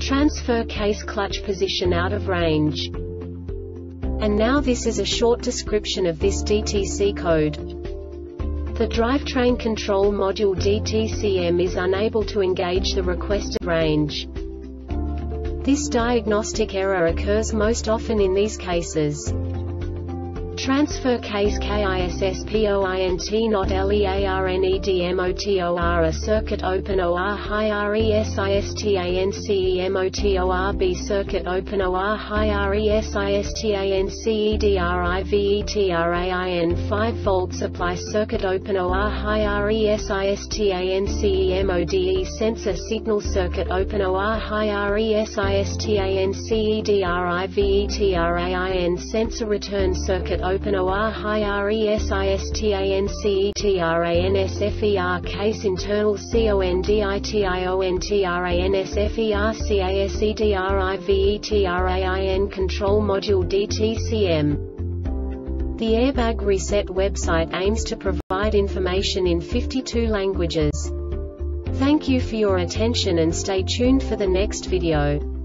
Transfer case clutch position out of range. And now this is a short description of this DTC code. The drivetrain control module DTCM is unable to engage the requested range. This diagnostic error occurs most often in these cases. Transfer case KISSPOINT not LEARNEDMOTOR a circuit open OR high RESISTANCEMOTOR B circuit open OR high RESISTANCEDRIVETRAIN 5 volt supply circuit open OR high RESISTANCEMODE sensor signal circuit open OR high RESISTANCEDRIVETRAIN sensor return circuit open OR high RESISTANCETRANSFER case internal CONDITIONTRANSFER control module DTCM. The Airbag Reset website aims to provide information in 52 languages. Thank you for your attention and stay tuned for the next video.